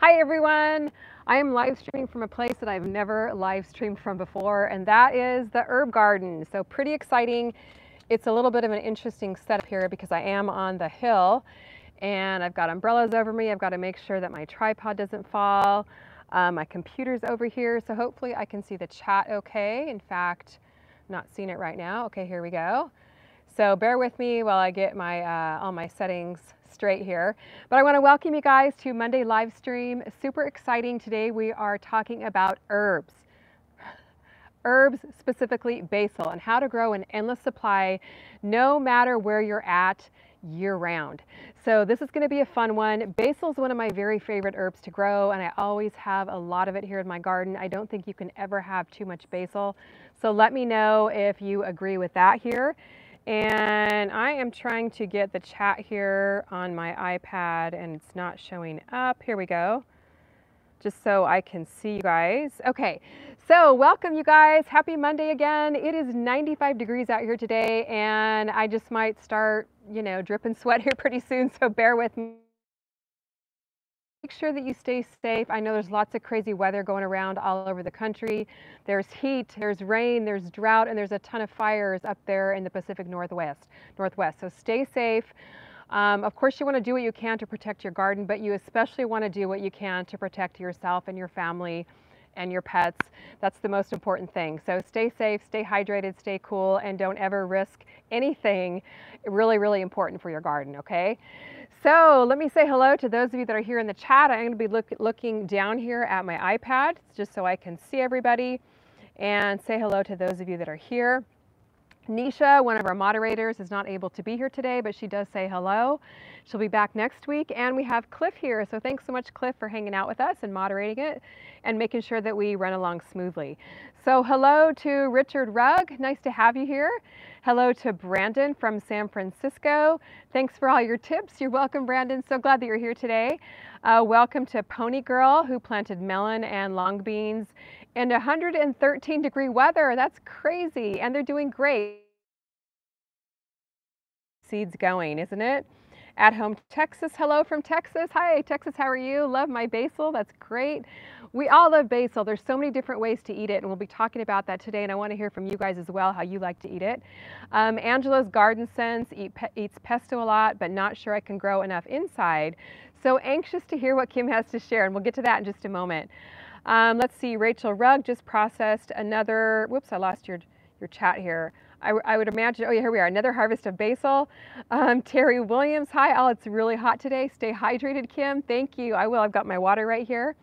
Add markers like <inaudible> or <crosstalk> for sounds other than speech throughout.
Hi everyone. I am live streaming from a place that I've never live streamed from before, and that is the herb garden. So pretty exciting. It's a little bit of an interesting setup here because I am on the hill and I've got umbrellas over me. I've got to make sure that my tripod doesn't fall. Um, my computer's over here, so hopefully I can see the chat okay. In fact, not seeing it right now. Okay, here we go. So bear with me while I get my uh, all my settings straight here. But I want to welcome you guys to Monday live stream. Super exciting. Today we are talking about herbs. <sighs> Herbs, specifically basil, and how to grow an endless supply no matter where you're at year round. So this is going to be a fun one. Basil is one of my very favorite herbs to grow and I always have a lot of it here in my garden. I don't think you can ever have too much basil. So let me know if you agree with that here. And I am trying to get the chat here on my iPad and it's not showing up. Here we go. Just so I can see you guys. Okay, so welcome you guys. Happy Monday again. It is 95 degrees out here today and I just might start, you know, dripping sweat <laughs> here pretty soon, so bear with me. Make sure that you stay safe. I know there's lots of crazy weather going around all over the country. There's heat, there's rain, there's drought, and there's a ton of fires up there in the Pacific Northwest. Northwest. So stay safe. Um, of course, you want to do what you can to protect your garden, but you especially want to do what you can to protect yourself and your family and your pets. That's the most important thing. So stay safe, stay hydrated, stay cool, and don't ever risk anything really, really important for your garden, okay? So let me say hello to those of you that are here in the chat. I'm to be look, looking down here at my iPad just so I can see everybody and say hello to those of you that are here. Nisha, one of our moderators, is not able to be here today, but she does say hello. She'll be back next week. And we have Cliff here. So thanks so much, Cliff, for hanging out with us and moderating it and making sure that we run along smoothly. So hello to Richard Rugg. Nice to have you here. Hello to Brandon from San Francisco. Thanks for all your tips. You're welcome, Brandon. So glad that you're here today. Uh, welcome to Pony Girl, who planted melon and long beans in 113 degree weather. That's crazy. And they're doing great. Seeds going, isn't it? At Home Texas, hello from Texas. Hi, Texas, how are you? Love my basil. That's great. We all love basil. There's so many different ways to eat it, and we'll be talking about that today. And I want to hear from you guys as well how you like to eat it. Um, Angela's Garden Sense eat pe eats pesto a lot, but not sure I can grow enough inside. So anxious to hear what Kim has to share, and we'll get to that in just a moment. Um, let's see, Rachel Rugg just processed another, whoops, I lost your, your chat here. I, I, would imagine, oh yeah, here we are, another harvest of basil. Um, Terry Williams, hi, oh, it's really hot today. Stay hydrated, Kim. Thank you. I will, I've got my water right here.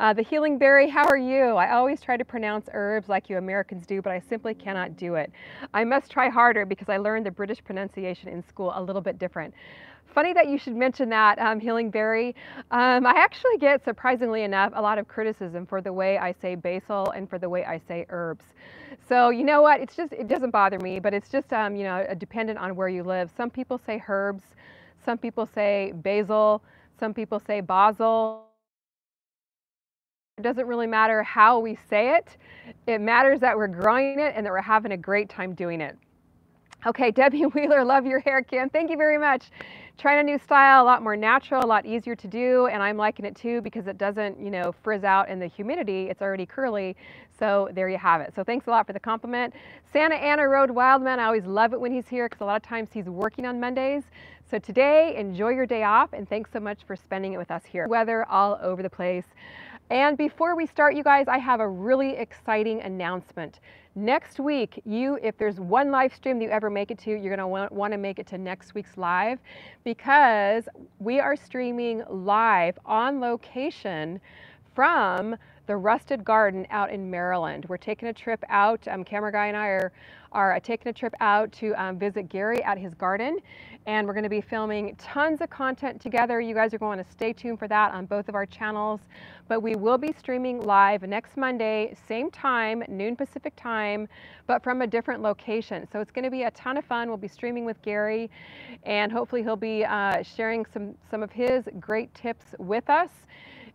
Uh, the Healing Berry, how are you? I always try to pronounce herbs like you Americans do, but I simply cannot do it. I must try harder because I learned the British pronunciation in school a little bit different. Funny that you should mention that, um, Healing Berry. Um, I actually get, surprisingly enough, a lot of criticism for the way I say basil and for the way I say herbs. So you know what, it's just, it doesn't bother me, but it's just, um, you know, dependent on where you live. Some people say herbs, some people say basil, some people say basil. It doesn't really matter how we say it. It matters that we're growing it and that we're having a great time doing it. Okay, <laughs> Debbie Wheeler, love your hair, Kim. Thank you very much. Trying a new style, a lot more natural, a lot easier to do, and I'm liking it too because it doesn't, you know, frizz out in the humidity. It's already curly, so there you have it. So thanks a lot for the compliment. Santa Ana Road Wildman, I always love it when he's here because a lot of times he's working on Mondays. So today, enjoy your day off, and thanks so much for spending it with us here. Weather all over the place. And before we start, you guys, I have a really exciting announcement. Next week, you, if there's one live stream that you ever make it to, you're gonna want, to make it to next week's live because we are streaming live on location from the Rusted Garden out in Maryland. We're taking a trip out, um, camera guy and I are, are uh, taking a trip out to um, visit Gary at his garden and we're going to be filming tons of content together. You guys are going to stay tuned for that on both of our channels, but we will be streaming live next Monday, same time, noon Pacific time, but from a different location. So it's going to be a ton of fun. We'll be streaming with Gary and hopefully he'll be uh, sharing some, some of his great tips with us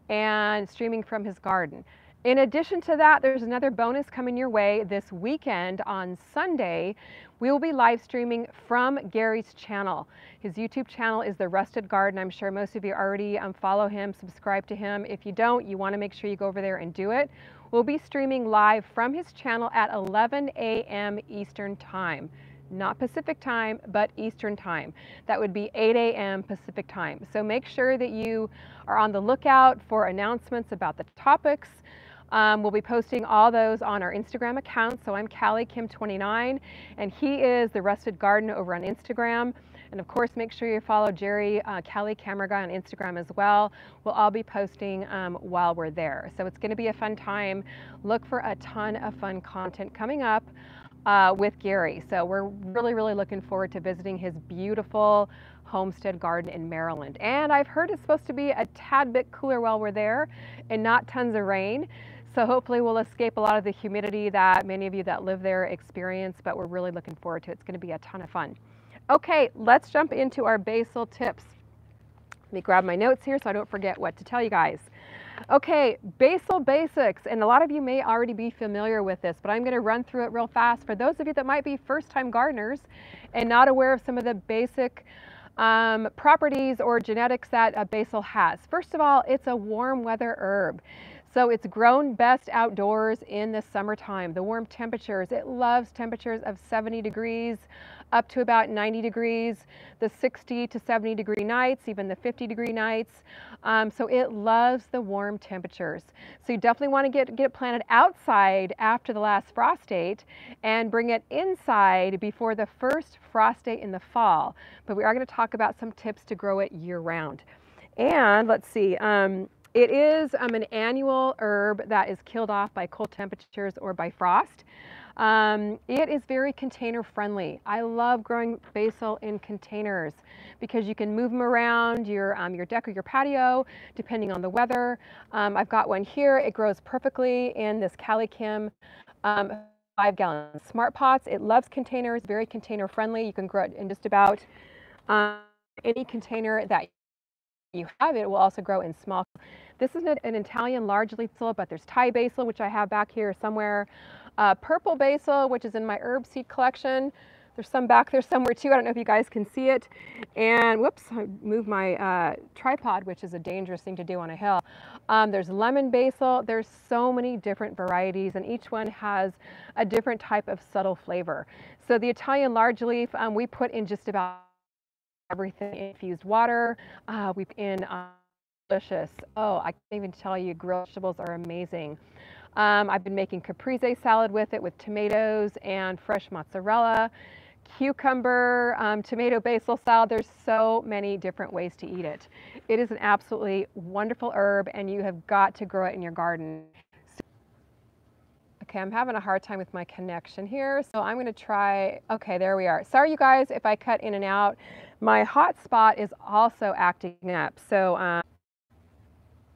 and streaming from his garden. In addition to that, there's another bonus coming your way this weekend on Sunday. We will be live streaming from Gary's channel. His YouTube channel is The Rusted Garden. I'm sure most of you already um, follow him, subscribe to him. If you don't, you want to make sure you go over there and do it. We'll be streaming live from his channel at 11 a.m. Eastern Time not Pacific time, but Eastern time. That would be 8 a.m. Pacific time. So make sure that you are on the lookout for announcements about the topics. Um, we'll be posting all those on our Instagram account. So I'm CaliKim29, and he is the Rusted Garden over on Instagram. And of course, make sure you follow Jerry uh, Kelly Camera Guy on Instagram as well. We'll all be posting um, while we're there. So it's going to be a fun time. Look for a ton of fun content coming up uh, with Gary. So we're really, really looking forward to visiting his beautiful homestead garden in Maryland. And I've heard it's supposed to be a tad bit cooler while we're there and not tons of rain. So hopefully we'll escape a lot of the humidity that many of you that live there experience, but we're really looking forward to it. It's gonna be a ton of fun. Okay, let's jump into our basil tips. Let me grab my notes here so I don't forget what to tell you guys. Okay, basil basics, and a lot of you may already be familiar with this, but I'm going to run through it real fast for those of you that might be first-time gardeners and not aware of some of the basic um, properties or genetics that a basil has. First of all, it's a warm weather herb. So it's grown best outdoors in the summertime, the warm temperatures. It loves temperatures of 70 degrees up to about 90 degrees, the 60 to 70 degree nights, even the 50 degree nights. Um, so it loves the warm temperatures. So you definitely want to get, get it planted outside after the last frost date and bring it inside before the first frost date in the fall. But we are going to talk about some tips to grow it year round. And let's see, um, it is um, an annual herb that is killed off by cold temperatures or by frost. Um, it is very container friendly. I love growing basil in containers because you can move them around your, um, your deck or your patio depending on the weather. Um, I've got one here. It grows perfectly in this CaliKim um, five gallon smart pots. It loves containers, very container friendly. You can grow it in just about um, any container that you have. It will also grow in small this is an, an Italian large leaf basil, but there's Thai basil, which I have back here somewhere. Uh, purple basil, which is in my herb seed collection. There's some back there somewhere too. I don't know if you guys can see it. And whoops, I moved my uh, tripod, which is a dangerous thing to do on a hill. Um, there's lemon basil. There's so many different varieties and each one has a different type of subtle flavor. So the Italian large leaf, um, we put in just about everything infused water. Uh, we put in uh, delicious. Oh, I can't even tell you, grilled vegetables are amazing. Um, I've been making caprese salad with it with tomatoes and fresh mozzarella, cucumber, um, tomato basil salad. There's so many different ways to eat it. It is an absolutely wonderful herb and you have got to grow it in your garden. Okay, I'm having a hard time with my connection here, so I'm gonna try, okay, there we are. Sorry you guys if I cut in and out. My hotspot is also acting up, so um,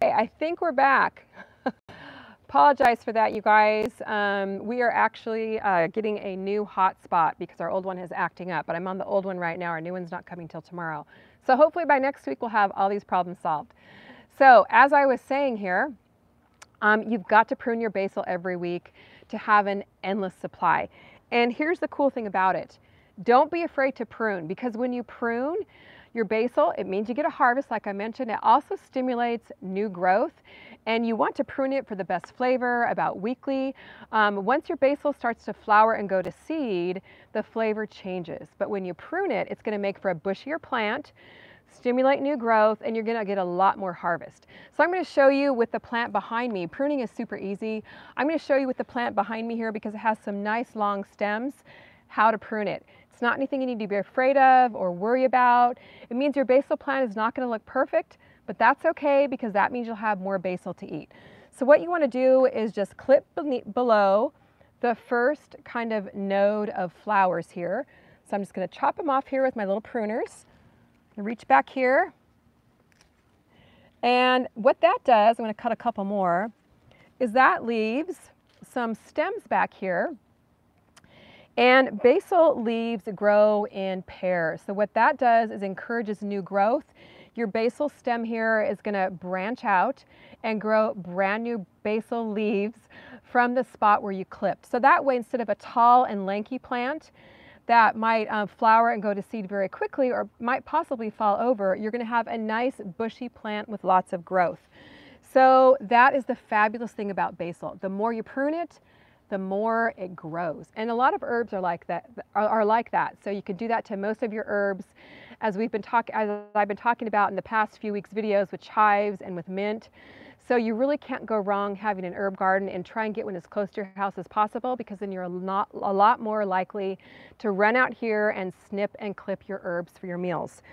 Okay, I think we're back. <laughs> Apologize for that, you guys. Um, we are actually uh, getting a new hotspot because our old one is acting up, but I'm on the old one right now. Our new one's not coming till tomorrow. So hopefully by next week we'll have all these problems solved. So as I was saying here, um, you've got to prune your basil every week to have an endless supply. And here's the cool thing about it. Don't be afraid to prune because when you prune, your basil, it means you get a harvest, like I mentioned. It also stimulates new growth and you want to prune it for the best flavor about weekly. Um, once your basil starts to flower and go to seed, the flavor changes. But when you prune it, it's gonna make for a bushier plant, stimulate new growth, and you're gonna get a lot more harvest. So I'm gonna show you with the plant behind me. Pruning is super easy. I'm gonna show you with the plant behind me here because it has some nice long stems, how to prune it. It's not anything you need to be afraid of or worry about. It means your basil plant is not going to look perfect, but that's okay because that means you'll have more basil to eat. So what you want to do is just clip below the first kind of node of flowers here. So I'm just going to chop them off here with my little pruners. reach back here. And what that does, I'm going to cut a couple more, is that leaves some stems back here and basil leaves grow in pairs. So what that does is encourages new growth. your basil stem here is gonna branch out and grow brand new basil leaves from the spot where you clipped. So that way, instead of a tall and lanky plant that might um, flower and go to seed very quickly or might possibly fall over, you're gonna have a nice bushy plant with lots of growth. So that is the fabulous thing about basil. The more you prune it, the more it grows. And a lot of herbs are like that, are, are like that. So you can do that to most of your herbs. As we've been talking, as I've been talking about in the past few weeks videos with chives and with mint. So you really can't go wrong having an herb garden and try and get one as close to your house as possible because then you're a lot, a lot more likely to run out here and snip and clip your herbs for your meals.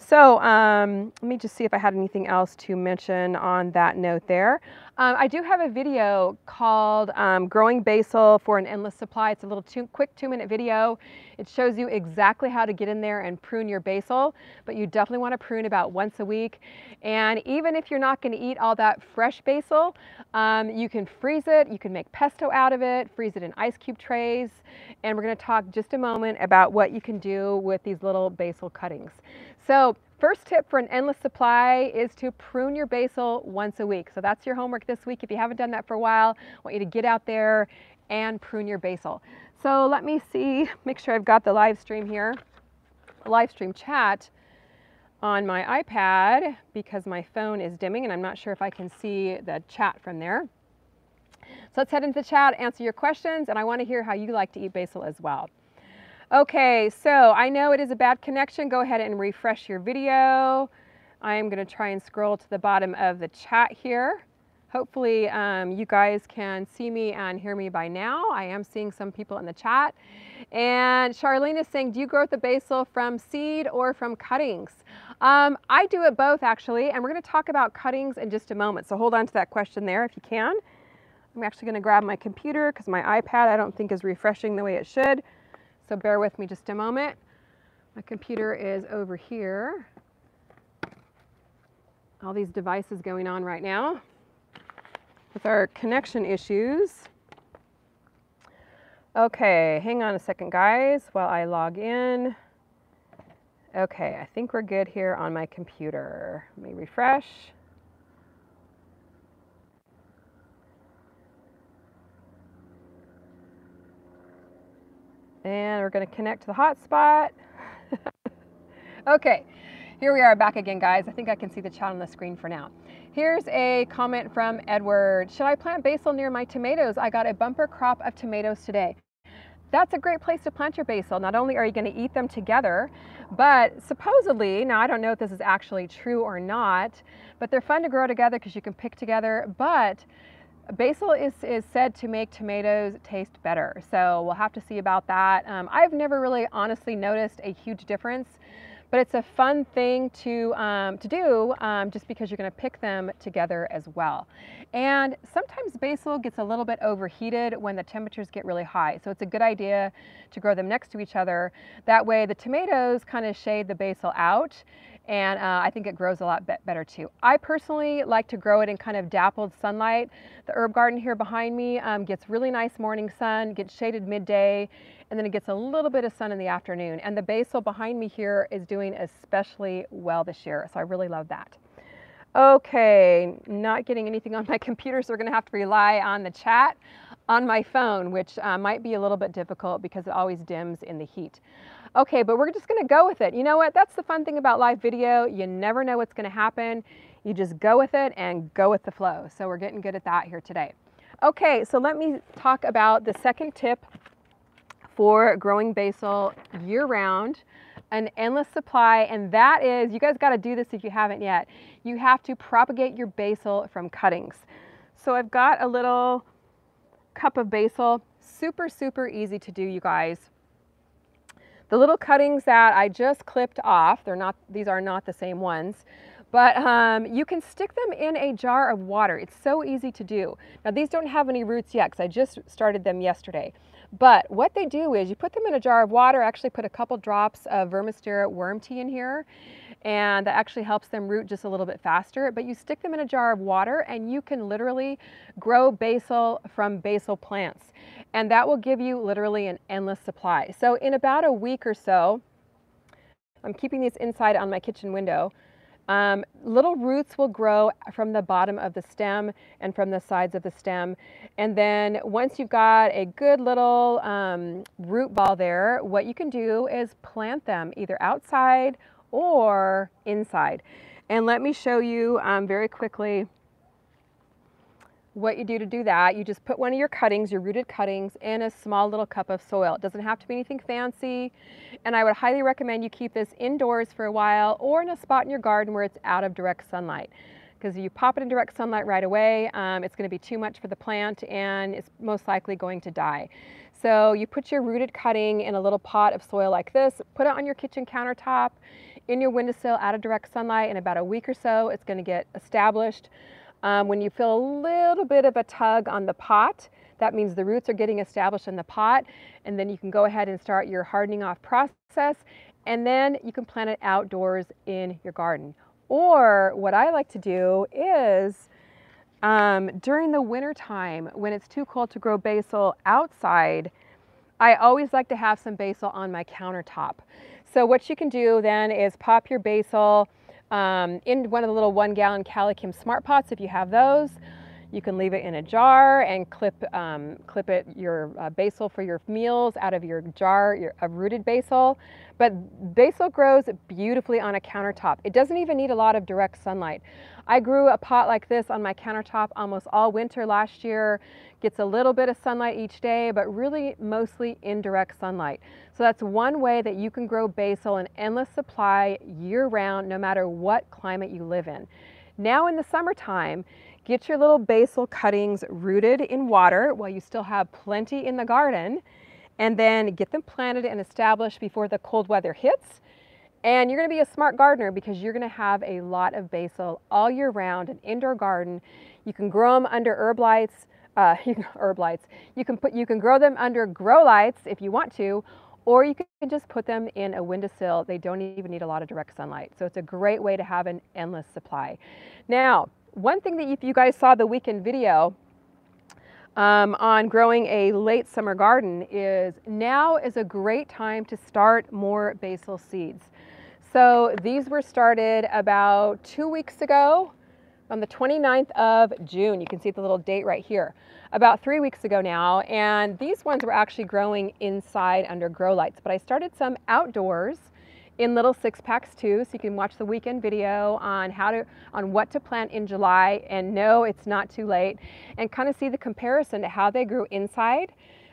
So um, let me just see if I had anything else to mention on that note there. Um, I do have a video called um, Growing Basil for an Endless Supply. It's a little two, quick two minute video. It shows you exactly how to get in there and prune your basil, but you definitely want to prune about once a week. And even if you're not going to eat all that fresh basil, um, you can freeze it, you can make pesto out of it, freeze it in ice cube trays. And we're going to talk just a moment about what you can do with these little basil cuttings. So first tip for an endless supply is to prune your basil once a week. So that's your homework this week. If you haven't done that for a while, I want you to get out there and prune your basil. So let me see, make sure I've got the live stream here, live stream chat on my iPad because my phone is dimming and I'm not sure if I can see the chat from there. So let's head into the chat, answer your questions, and I want to hear how you like to eat basil as well. Okay, so I know it is a bad connection. Go ahead and refresh your video. I am going to try and scroll to the bottom of the chat here. Hopefully um, you guys can see me and hear me by now. I am seeing some people in the chat. And Charlene is saying, do you grow the basil from seed or from cuttings? Um, I do it both actually, and we're going to talk about cuttings in just a moment. So hold on to that question there if you can. I'm actually going to grab my computer because my iPad I don't think is refreshing the way it should. So bear with me just a moment. My computer is over here. All these devices going on right now with our connection issues. Okay, hang on a second guys while I log in. Okay, I think we're good here on my computer. Let me refresh. And we're gonna connect to the hotspot. <laughs> okay, here we are back again, guys. I think I can see the chat on the screen for now. Here's a comment from Edward. Should I plant basil near my tomatoes? I got a bumper crop of tomatoes today. That's a great place to plant your basil. Not only are you gonna eat them together, but supposedly, now I don't know if this is actually true or not, but they're fun to grow together because you can pick together, but Basil is, is said to make tomatoes taste better, so we'll have to see about that. Um, I've never really honestly noticed a huge difference, but it's a fun thing to, um, to do um, just because you're gonna pick them together as well. And sometimes basil gets a little bit overheated when the temperatures get really high, so it's a good idea to grow them next to each other. That way the tomatoes kind of shade the basil out and uh, I think it grows a lot be better too. I personally like to grow it in kind of dappled sunlight. The herb garden here behind me um, gets really nice morning sun, gets shaded midday, and then it gets a little bit of sun in the afternoon. And the basil behind me here is doing especially well this year, so I really love that. Okay, not getting anything on my <laughs> computer, so we're gonna have to rely on the chat on my phone, which uh, might be a little bit difficult because it always dims in the heat. Okay, but we're just gonna go with it. You know what? That's the fun thing about live video. You never know what's gonna happen. You just go with it and go with the flow. So we're getting good at that here today. Okay, so let me talk about the second tip for growing basil year round, an endless supply, and that is, you guys gotta do this if you haven't yet. You have to propagate your basil from cuttings. So I've got a little cup of basil, super, super easy to do, you guys. The little cuttings that I just clipped off, they're not, these are not the same ones, but um, you can stick them in a jar of water. It's so easy to do. Now these don't have any roots yet because I just started them yesterday. But what they do is you put them in a jar of water, actually put a couple drops of Vermistera worm tea in here, and that actually helps them root just a little bit faster. But you stick them in a jar of water and you can literally grow basil from basil plants and that will give you literally an endless supply. So in about a week or so, I'm keeping these inside on my kitchen window. Um, little roots will grow from the bottom of the stem and from the sides of the stem. And then once you've got a good little um, root ball there, what you can do is plant them either outside or inside. And let me show you um, very quickly what you do to do that, you just put one of your cuttings, your rooted cuttings, in a small little cup of soil. It doesn't have to be anything fancy. And I would highly recommend you keep this indoors for a while or in a spot in your garden where it's out of direct sunlight. Because if you pop it in direct sunlight right away, um, it's going to be too much for the plant and it's most likely going to die. So you put your rooted cutting in a little pot of soil like this, put it on your kitchen countertop, in your windowsill out of direct sunlight. In about a week or so, it's going to get established. Um, when you feel a little bit of a tug on the pot, that means the roots are getting established in the pot, and then you can go ahead and start your hardening off process, and then you can plant it outdoors in your garden. Or what I like to do is um, during the winter time when it's too cold to grow basil outside, I always like to have some basil on my countertop. So what you can do then is pop your basil um, in one of the little one gallon CaliKim Smart Pots if you have those. You can leave it in a jar and clip, um, clip it your uh, basil for your meals out of your jar your, rooted basil. But basil grows beautifully on a countertop. It doesn't even need a lot of direct sunlight. I grew a pot like this on my countertop almost all winter last year. Gets a little bit of sunlight each day, but really mostly indirect sunlight. So that's one way that you can grow basil in endless supply year round, no matter what climate you live in. Now in the summertime, get your little basil cuttings rooted in water while you still have plenty in the garden and then get them planted and established before the cold weather hits. And you're gonna be a smart gardener because you're gonna have a lot of basil all year round, an indoor garden. You can grow them under herb lights, uh, <laughs> herb lights. You can, put, you can grow them under grow lights if you want to, or you can just put them in a windowsill. They don't even need a lot of direct sunlight. So it's a great way to have an endless supply. Now, one thing that if you guys saw the weekend video, um, on growing a late summer garden is now is a great time to start more basil seeds. So these were started about two weeks ago on the 29th of June. You can see the little date right here. About three weeks ago now, and these ones were actually growing inside under grow lights, but I started some outdoors in little six packs too, so you can watch the weekend video on how to, on what to plant in July and know it's not too late and kind of see the comparison to how they grew inside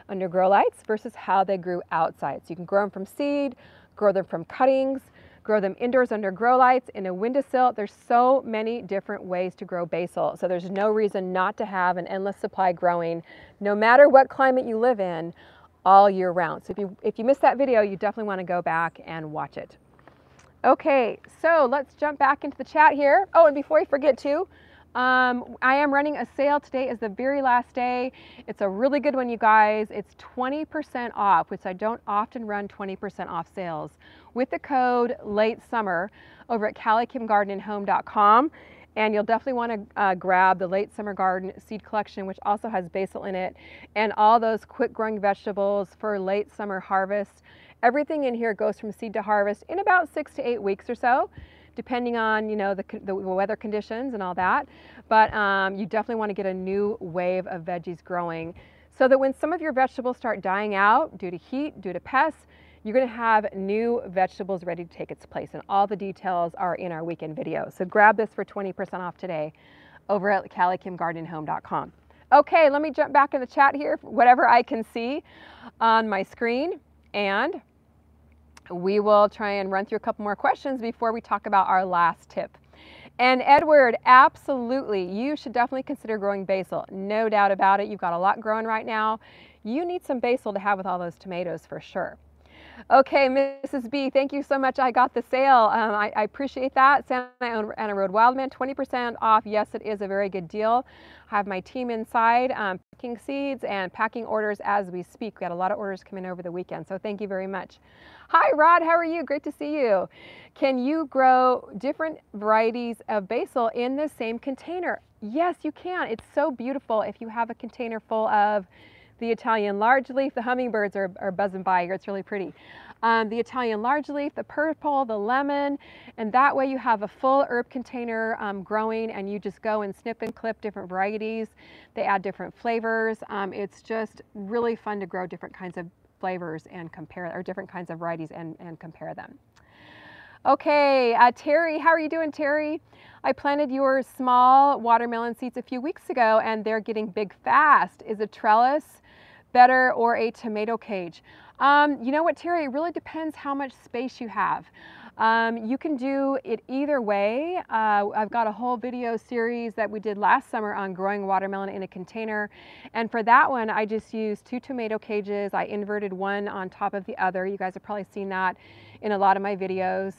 under grow lights versus how they grew outside. So you can grow them from seed, grow them from cuttings, grow them indoors under grow lights, in a windowsill. There's so many different ways to grow basil. So there's no reason not to have an endless supply growing no matter what climate you live in all year round. So if you, if you missed that video, you definitely want to go back and watch it. Okay, so let's jump back into the chat here. Oh, and before I forget to, um, I am running a sale. Today is the very last day. It's a really good one, you guys. It's 20% off, which I don't often run 20% off sales. With the code late summer over at calikimgardenandhome.com. And you'll definitely want to uh, grab the late summer garden seed collection, which also has basil in it, and all those quick growing vegetables for late summer harvest. Everything in here goes from seed to harvest in about six to eight weeks or so, depending on you know the, the weather conditions and all that. But um, you definitely want to get a new wave of veggies growing so that when some of your vegetables start dying out due to heat, due to pests, you're going to have new vegetables ready to take its place. And all the details are in our weekend video. So grab this for 20% off today over at calikimgardenhome.com. Okay, let me jump back in the chat here, whatever I can see on my screen. And we will try and run through a couple more questions before we talk about our last tip. And Edward, absolutely, you should definitely consider growing basil. No doubt about it. You've got a lot growing right now. You need some basil to have with all those tomatoes for sure. Okay, Mrs. B, thank you so much. I got the sale. Um, I, I, appreciate that. Santa Ana Road Wildman, 20% off. Yes, it is a very good deal. I have my team inside um, picking seeds and packing orders as we speak. We had a lot of orders coming over the weekend, so thank you very much. Hi, Rod. How are you? Great to see you. Can you grow different varieties of basil in the same container? Yes, you can. It's so beautiful if you have a container full of the Italian large leaf. The hummingbirds are, are buzzing by here. It's really pretty. Um, the Italian large leaf, the purple, the lemon, and that way you have a full herb container um, growing and you just go and snip and clip different varieties. They add different flavors. Um, it's just really fun to grow different kinds of flavors and compare, or different kinds of varieties and, and compare them. Okay, uh, Terry, how are you doing, Terry? I planted your small watermelon seeds a few weeks ago and they're getting big fast. Is a trellis better or a tomato cage? Um, you know what, Terry, it really depends how much space you have. Um, you can do it either way. Uh, I've got a whole video series that we did last summer on growing watermelon in a container. And for that one, I just used two tomato cages. I inverted one on top of the other. You guys have probably seen that in a lot of my videos.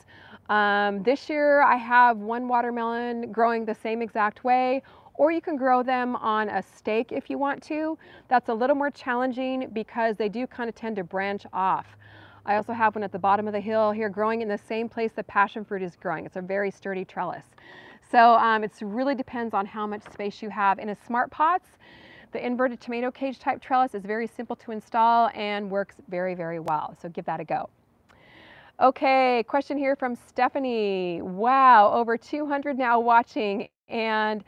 Um, this year I have one watermelon growing the same exact way or you can grow them on a stake if you want to. That's a little more challenging because they do kind of tend to branch off. I also have one at the bottom of the hill here growing in the same place the passion fruit is growing. It's a very sturdy trellis. So um, it really depends on how much space you have. In a smart pots, the inverted tomato cage type trellis is very simple to install and works very, very well. So give that a go. Okay, question here from Stephanie. Wow, over 200 now watching and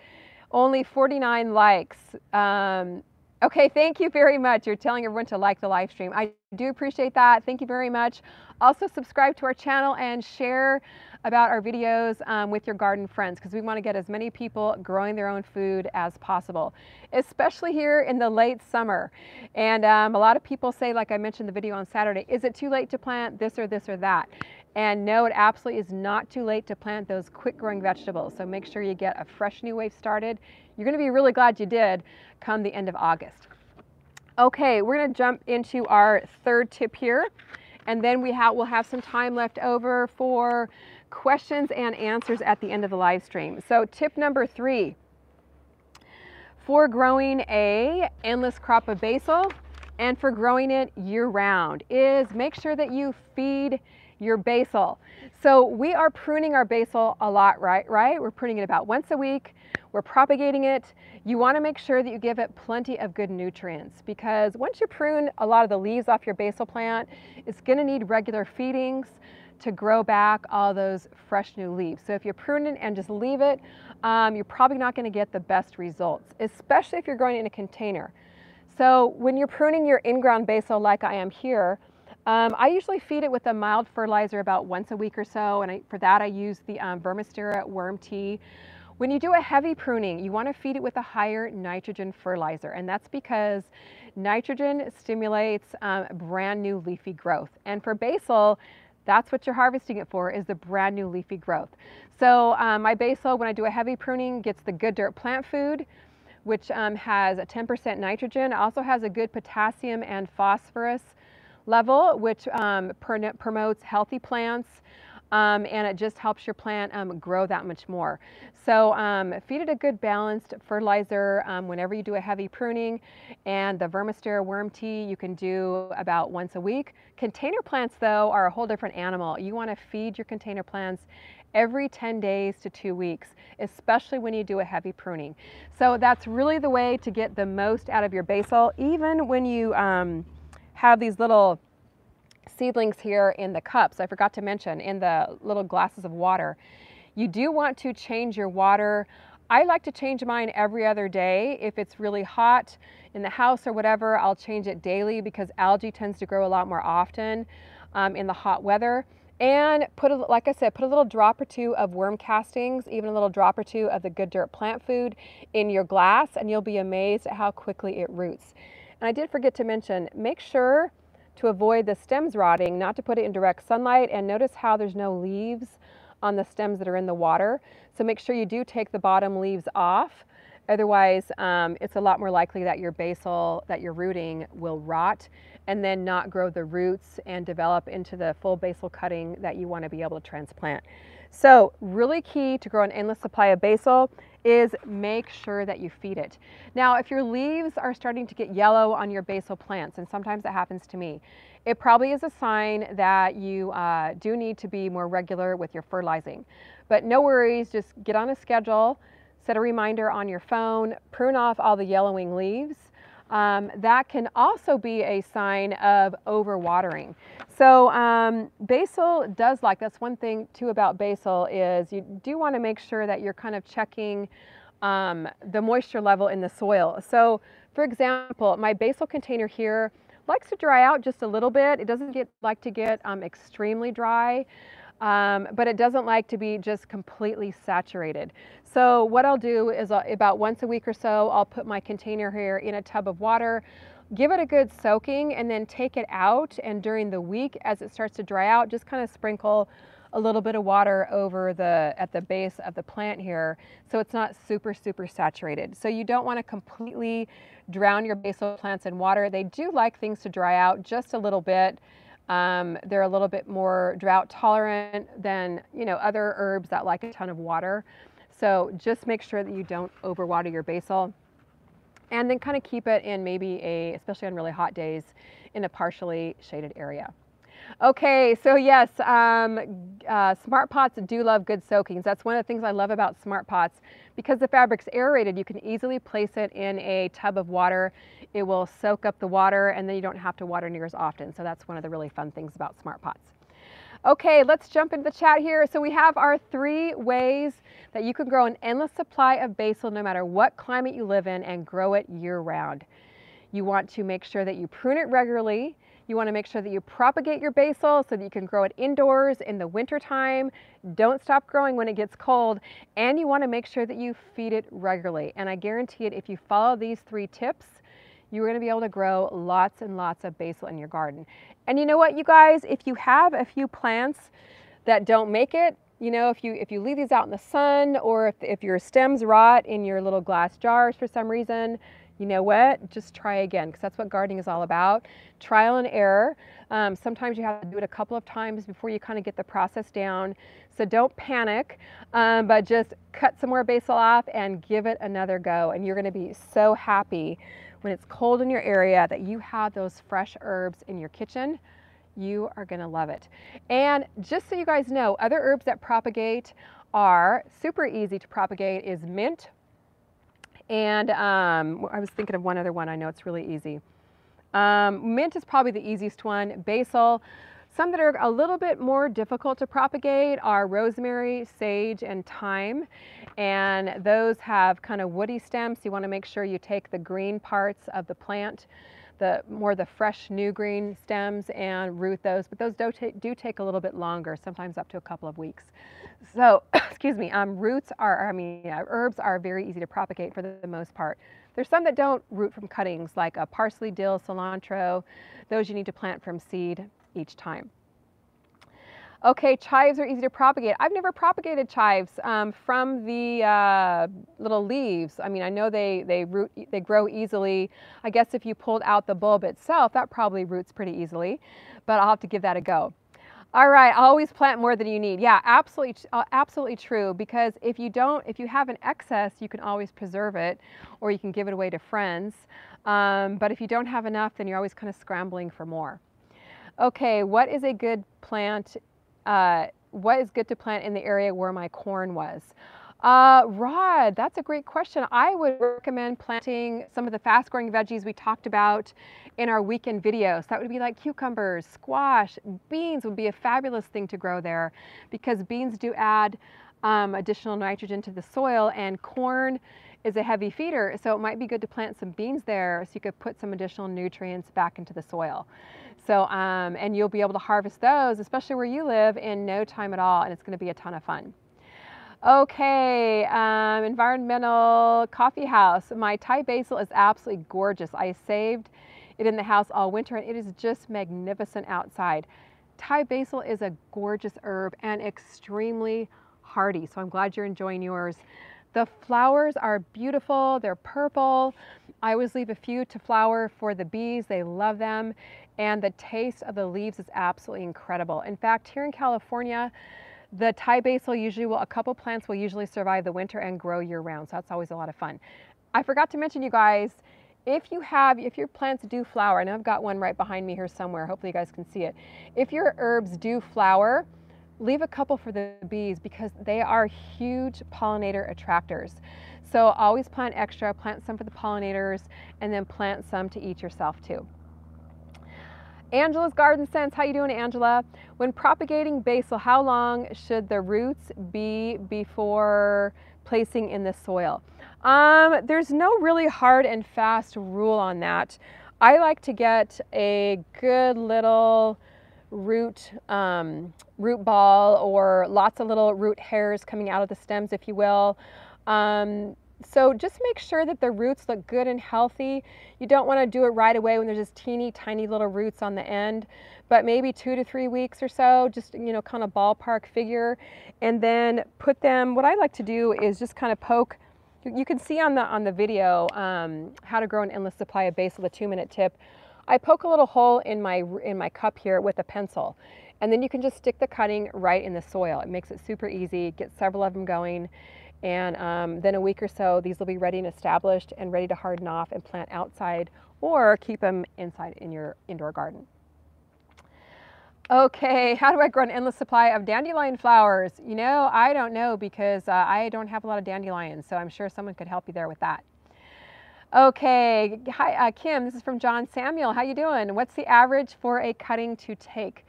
only 49 likes. Um, okay, thank you very much. You're telling everyone to like the live stream. I do appreciate that. Thank you very much. Also subscribe to our channel and share about our videos um, with your garden friends because we want to get as many people growing their own food as possible, especially here in the late summer. And um, a lot of people say, like I mentioned the video on Saturday, is it too late to plant this or this or that? And no, it absolutely is not too late to plant those quick growing vegetables. So make sure you get a fresh new wave started. You're going to be really glad you did come the end of August. Okay, we're going to jump into our third tip here. And then we have, we'll have some time left over for questions and answers at the end of the live stream. So tip number three, for growing a endless crop of basil and for growing it year round is make sure that you feed your basil. So we are pruning our basil a lot, right? Right? We're pruning it about once a week. We're propagating it. You want to make sure that you give it plenty of good nutrients because once you prune a lot of the leaves off your basil plant, it's going to need regular feedings to grow back all those fresh new leaves. So if you prune it and just leave it, um, you're probably not going to get the best results, especially if you're growing in a container. So when you're pruning your in-ground basil like I am here, um, I usually feed it with a mild fertilizer about once a week or so, and I, for that I use the um, Vermistera worm tea. When you do a heavy pruning, you want to feed it with a higher nitrogen fertilizer, and that's because nitrogen stimulates um, brand new leafy growth. And for basil, that's what you're harvesting it for, is the brand new leafy growth. So um, my basil, when I do a heavy pruning, gets the good dirt plant food, which um, has a 10% nitrogen. Also has a good potassium and phosphorus level, which um, promotes healthy plants. Um, and it just helps your plant um, grow that much more. So um, feed it a good balanced fertilizer um, whenever you do a heavy pruning and the Vermistera worm tea you can do about once a week. Container plants though are a whole different animal. You want to feed your container plants every 10 days to two weeks, especially when you do a heavy pruning. So that's really the way to get the most out of your basil, even when you um, have these little seedlings here in the cups. I forgot to mention in the little glasses of water. You do want to change your water. I like to change mine every other day. If it's really hot in the house or whatever, I'll change it daily because algae tends to grow a lot more often um, in the hot weather. And put, a, like I said, put a little drop or two of worm castings, even a little drop or two of the Good Dirt plant food in your glass, and you'll be amazed at how quickly it roots. And I did forget to mention, make sure to avoid the stems rotting, not to put it in direct sunlight. And notice how there's no leaves on the stems that are in the water. So make sure you do take the bottom leaves off. Otherwise, um, it's a lot more likely that your basil that you're rooting will rot and then not grow the roots and develop into the full basil cutting that you want to be able to transplant. So really key to grow an endless supply of basil is make sure that you feed it. Now, if your leaves are starting to get yellow on your basil plants, and sometimes it happens to me, it probably is a sign that you uh, do need to be more regular with your fertilizing. But no worries, just get on a schedule, set a reminder on your phone, prune off all the yellowing leaves, um, that can also be a sign of overwatering. So um, basil does like, that's one thing too about basil is you do want to make sure that you're kind of checking um, the moisture level in the soil. So for example, my basil container here likes to dry out just a little bit. It doesn't get like to get um, extremely dry. Um, but it doesn't like to be just completely saturated. So what I'll do is uh, about once a week or so, I'll put my container here in a tub of water, give it a good soaking and then take it out. And during the week, as it starts to dry out, just kind of sprinkle a little bit of water over the at the base of the plant here so it's not super super saturated so you don't want to completely drown your basil plants in water they do like things to dry out just a little bit um, they're a little bit more drought tolerant than you know other herbs that like a ton of water. So just make sure that you don't overwater your basil and then kind of keep it in maybe a, especially on really hot days, in a partially shaded area. Okay, so yes, um, uh, Smart Pots do love good soakings. That's one of the things I love about Smart Pots. Because the fabric's aerated, you can easily place it in a tub of water. It will soak up the water and then you don't have to water near as often. So that's one of the really fun things about Smart Pots. Okay, let's jump into the chat here. So we have our three ways that you can grow an endless supply of basil no matter what climate you live in and grow it year round. You want to make sure that you prune it regularly you want to make sure that you propagate your basil so that you can grow it indoors in the wintertime. Don't stop growing when it gets cold. And you want to make sure that you feed it regularly. And I guarantee it, if you follow these three tips, you're going to be able to grow lots and lots of basil in your garden. And you know what, you guys, if you have a few plants that don't make it, you know, if you if you leave these out in the sun or if, if your stems rot in your little glass jars for some reason, you know what, just try again because that's what gardening is all about. Trial and error. Um, sometimes you have to do it a couple of times before you kind of get the process down. So don't panic, um, but just cut some more basil off and give it another go. And you're going to be so happy when it's cold in your area that you have those fresh herbs in your kitchen. You are going to love it. And just so you guys know, other herbs that propagate are super easy to propagate is mint, and um, I was thinking of one other one. I know it's really easy. Um, mint is probably the easiest one. Basil. Some that are a little bit more difficult to propagate are rosemary, sage, and thyme. And those have kind of woody stems. You want to make sure you take the green parts of the plant, the more the fresh new green stems and root those. But those do, do take a little bit longer, sometimes up to a couple of weeks. So, <coughs> excuse me, um, roots are, I mean, yeah, herbs are very easy to propagate for the, the, most part. There's some that don't root from cuttings, like a parsley, dill, cilantro. Those you need to plant from seed each time. Okay, chives are easy to propagate. I've never propagated chives um, from the uh, little leaves. I mean, I know they, they root, they grow easily. I guess if you pulled out the bulb itself, that probably roots pretty easily, but I'll have to give that a go. All right, always plant more than you need. Yeah, absolutely, uh, absolutely true. Because if you don't, if you have an excess, you can always preserve it, or you can give it away to friends. Um, but if you don't have enough, then you're always kind of scrambling for more. Okay, what is a good plant? Uh, what is good to plant in the area where my corn was? Uh, Rod, that's a great question. I would recommend planting some of the fast growing veggies we talked about in our weekend videos. That would be like cucumbers, squash, beans would be a fabulous thing to grow there because beans do add um, additional nitrogen to the soil and corn is a heavy feeder. So it might be good to plant some beans there so you could put some additional nutrients back into the soil. So, um, and you'll be able to harvest those, especially where you live, in no time at all, and it's going to be a ton of fun. Okay, um, environmental coffee house. My Thai basil is absolutely gorgeous. I saved it in the house all winter and it is just magnificent outside. Thai basil is a gorgeous herb and extremely hardy, so I'm glad you're enjoying yours. The flowers are beautiful, they're purple. I always leave a few to flower for the bees, they love them. And the taste of the leaves is absolutely incredible. In fact, here in California, the Thai basil usually will, a couple plants will usually survive the winter and grow year round. So that's always a lot of fun. I forgot to mention you guys, if you have, if your plants do flower, and I've got one right behind me here somewhere, hopefully you guys can see it. If your herbs do flower, leave a couple for the bees because they are huge pollinator attractors. So always plant extra, plant some for the pollinators, and then plant some to eat yourself too. Angela's Garden Sense, how you doing Angela? When propagating basil, how long should the roots be before placing in the soil? Um, there's no really hard and fast rule on that. I like to get a good little root um, root ball or lots of little root hairs coming out of the stems, if you will. Um, so just make sure that the roots look good and healthy. You don't want to do it right away when there's just teeny tiny little roots on the end, but maybe two to three weeks or so, just, you know, kind of ballpark figure. And then put them, what I like to do is just kind of poke, you can see on the, on the video um, how to grow an endless supply of basil, the two minute tip. I poke a little hole in my, in my cup here with a pencil. And then you can just stick the cutting right in the soil. It makes it super easy, get several of them going. And um, then a week or so, these will be ready and established and ready to harden off and plant outside or keep them inside in your indoor garden. Okay, how do I grow an endless supply of dandelion flowers? You know, I don't know because uh, I don't have a lot of dandelions, so I'm sure someone could help you there with that. Okay, hi uh, Kim, this is from John Samuel. How you doing? What's the average for a cutting to take?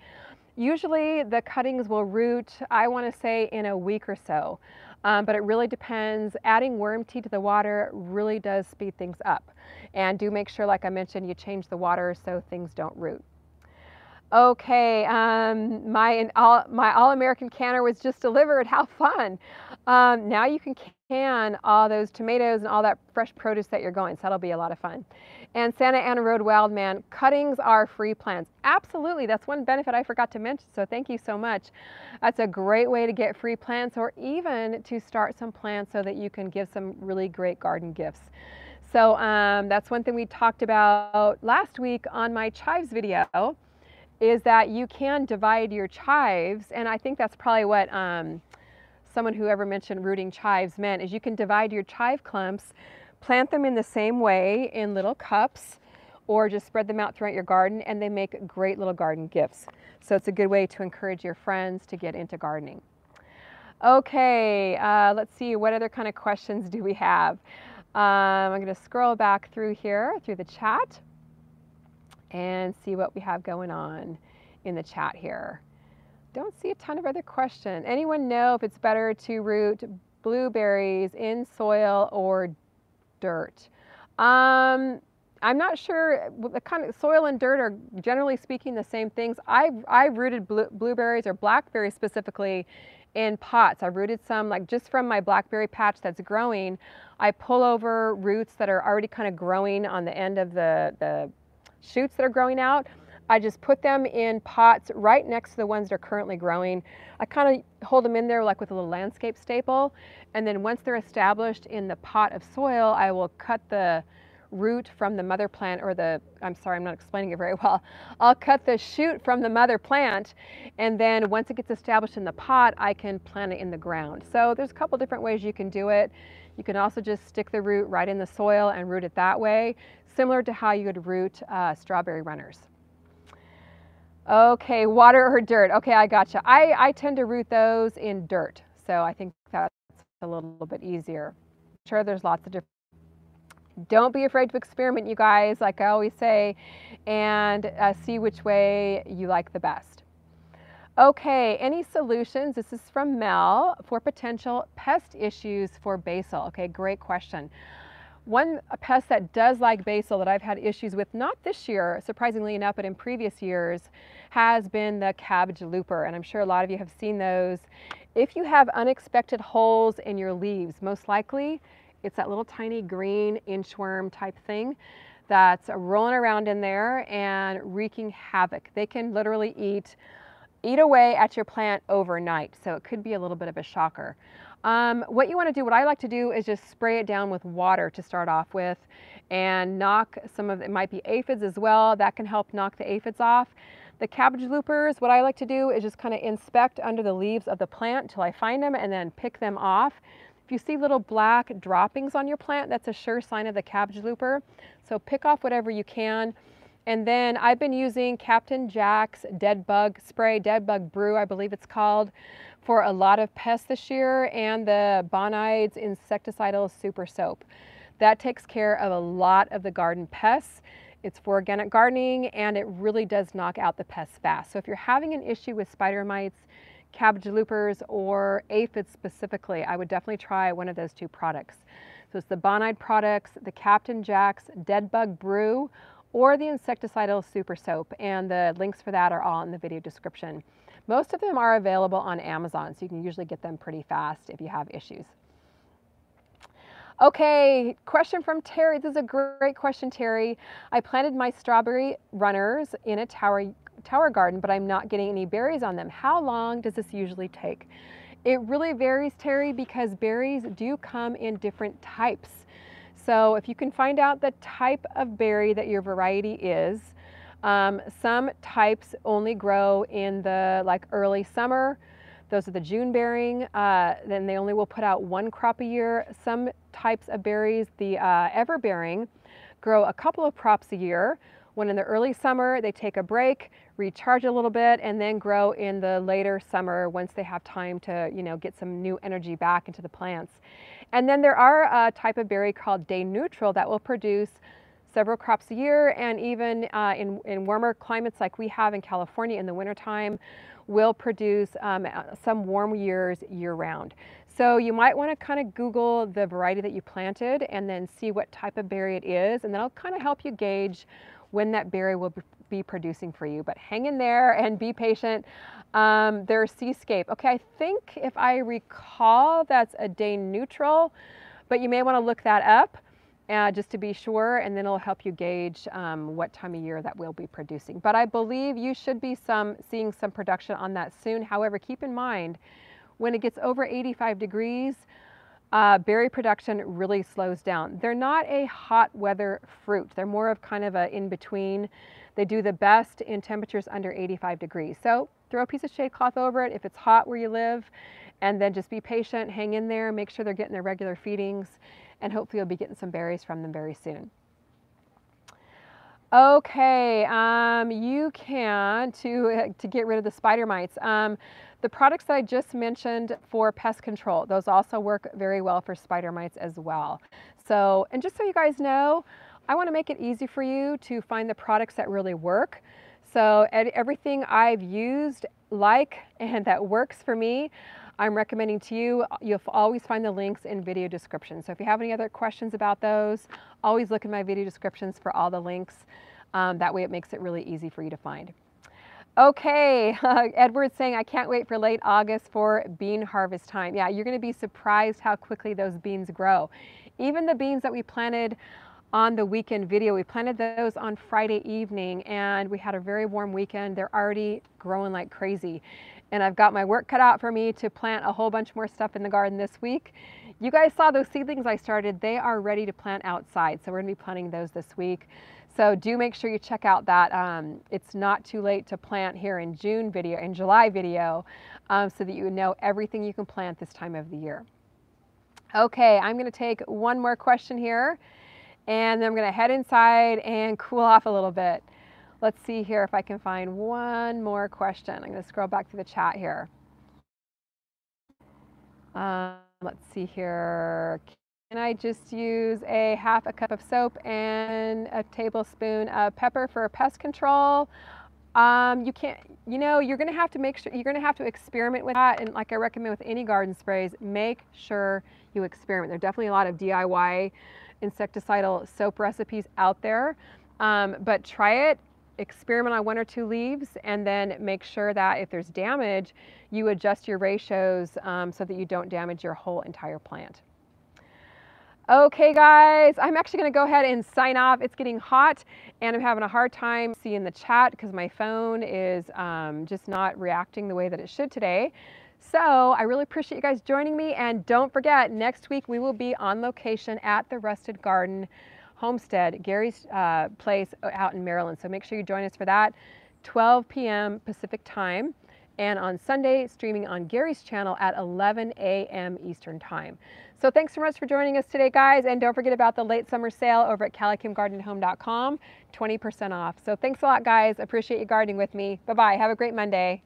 Usually the cuttings will root, I want to say in a week or so um, but it really depends. Adding worm tea to the water really does speed things up. And do make sure, like I mentioned, you change the water so things don't root. Okay, um, my all, my All-American canner was just delivered. How fun! Um, now you can can all those tomatoes and all that fresh produce that you're going, so that'll be a lot of fun. And Santa Ana Road Wildman, cuttings are free plants. Absolutely, that's one benefit I forgot to mention, so thank you so much. That's a great way to get free plants or even to start some plants so that you can give some really great garden gifts. So um, that's one thing we talked about last week on my chives video is that you can divide your chives, and I think that's probably what um, someone who ever mentioned rooting chives meant, is you can divide your chive clumps, plant them in the same way in little cups, or just spread them out throughout your garden, and they make great little garden gifts. So it's a good way to encourage your friends to get into gardening. Okay, uh, let's see, what other kind of questions do we have? Um, I'm going to scroll back through here, through the chat and see what we have going on in the chat here. Don't see a ton of other questions. Anyone know if it's better to root blueberries in soil or dirt? Um, I'm not sure. The kind of soil and dirt are generally speaking the same things. I I rooted blue, blueberries or blackberries specifically in pots. I rooted some like just from my blackberry patch that's growing. I pull over roots that are already kind of growing on the end of the the shoots that are growing out, I just put them in pots right next to the ones that are currently growing. I kind of hold them in there like with a little landscape staple. And then once they're established in the pot of soil, I will cut the root from the mother plant or the, I'm sorry, I'm not explaining it very <laughs> well. I'll cut the shoot from the mother plant and then once it gets established in the pot, I can plant it in the ground. So there's a couple different ways you can do it. You can also just stick the root right in the soil and root it that way similar to how you would root uh, strawberry runners. Okay, water or dirt. Okay, I gotcha. I, I tend to root those in dirt, so I think that's a little bit easier. I'm sure there's lots of different don't be afraid to experiment, you guys, like I always say, and uh, see which way you like the best. Okay, any solutions? This is from Mel for potential pest issues for basil. Okay, great question. One pest that does like basil that I've had issues with, not this year, surprisingly enough, but in previous years, has been the cabbage looper. And I'm sure a lot of you have seen those. If you have unexpected holes in your leaves, most likely it's that little tiny green inchworm type thing that's rolling around in there and wreaking havoc. They can literally eat eat away at your plant overnight. So it could be a little bit of a shocker. Um, what you want to do, what I like to do is just spray it down with water to start off with and knock some of, it might be aphids as well, that can help knock the aphids off. The cabbage loopers, what I like to do is just kind of inspect under the leaves of the plant until I find them and then pick them off. If you see little black droppings on your plant, that's a sure sign of the cabbage looper. So pick off whatever you can. And then I've been using Captain Jack's Dead Bug Spray, Dead Bug Brew, I believe it's called, for a lot of pests this year, and the Bonide's Insecticidal Super Soap. That takes care of a lot of the garden pests. It's for organic gardening and it really does knock out the pests fast. So if you're having an issue with spider mites, cabbage loopers, or aphids specifically, I would definitely try one of those two products. So it's the Bonide products, the Captain Jack's Dead Bug Brew, or the insecticidal super soap. And the links for that are all in the video description. Most of them are available on Amazon, so you can usually get them pretty fast if you have issues. Okay, question from Terry. This is a great question, Terry. I planted my strawberry runners in a tower, tower garden, but I'm not getting any berries on them. How long does this usually take? It really varies, Terry, because berries do come in different types. So if you can find out the type of berry that your variety is, um, some types only grow in the like early summer. Those are the June bearing. Uh, then they only will put out one crop a year. Some types of berries, the uh, ever bearing, grow a couple of crops a year. When in the early summer, they take a break, recharge a little bit, and then grow in the later summer once they have time to, you know, get some new energy back into the plants. And then there are a type of berry called day neutral that will produce several crops a year and even uh, in, in warmer climates like we have in California in the wintertime will produce um, uh, some warm years year round. So you might want to kind of Google the variety that you planted and then see what type of berry it is and that'll kind of help you gauge when that berry will be producing for you. But hang in there and be patient. Um, there's Seascape. Okay, I think if I recall that's a day neutral, but you may want to look that up uh, just to be sure, and then it'll help you gauge um, what time of year that will be producing. But I believe you should be some seeing some production on that soon. However, keep in mind, when it gets over 85 degrees, uh, berry production really slows down. They're not a hot weather fruit. They're more of kind of a in between. They do the best in temperatures under 85 degrees. So throw a piece of shade cloth over it if it's hot where you live, and then just be patient, hang in there, make sure they're getting their regular feedings, and hopefully you'll be getting some berries from them very soon. Okay, um, you can, to, to get rid of the spider mites. Um, the products that I just mentioned for pest control, those also work very well for spider mites as well. So, and just so you guys know, I wanna make it easy for you to find the products that really work. So everything I've used, like, <laughs> and that works for me, I'm recommending to you, you'll always find the links in video description. So if you have any other questions about those, always look in my video descriptions for all the links. Um, that way it makes it really easy for you to find. Okay, uh, <laughs> Edward's saying, I can't wait for late August for bean harvest time. Yeah, you're gonna be surprised how quickly those beans grow. Even the beans that we planted on the weekend video, we planted those on Friday evening and we had a very warm weekend. They're already growing like crazy and I've got my work cut out for me to plant a whole bunch more stuff in the garden this week. You guys saw those seedlings I started. They are ready to plant outside. So we're gonna be planting those this week. So do make sure you check out that um, It's Not Too Late to Plant here in June video, in July video, um, so that you know everything you can plant this time of the year. Okay, I'm gonna take one more question here and then I'm gonna head inside and cool off a little bit. Let's see here if I can find one more question. I'm to scroll back to the chat here. Um, let's see here. Can I just use a half a cup of soap and a tablespoon of pepper for pest control? Um, you can't, you know, you're going to have to make sure, you're going to have to experiment with that. And like I recommend with any garden sprays, make sure you experiment. There are definitely a lot of DIY insecticidal soap recipes out there. Um, but try it experiment on one or two leaves and then make sure that if there's damage, you adjust your ratios um, so that you don't damage your whole entire plant. Okay guys, I'm actually gonna go ahead and sign off. It's getting hot and I'm having a hard time seeing the chat because my phone is um, just not reacting the way that it should today. So I really appreciate you guys joining me and don't forget, next week we will be on location at the Rusted Garden Homestead, Gary's uh, place out in Maryland. So make sure you join us for that, 12 p.m. Pacific time. and on Sunday, streaming on Gary's channel at 11 a.m. Eastern Time. So thanks so much for joining us today, guys. And don't forget about the late summer sale over at CaliKimGardenHome.com, 20% off. So thanks a lot, guys. Appreciate you gardening with me. Bye-bye. Have a great Monday.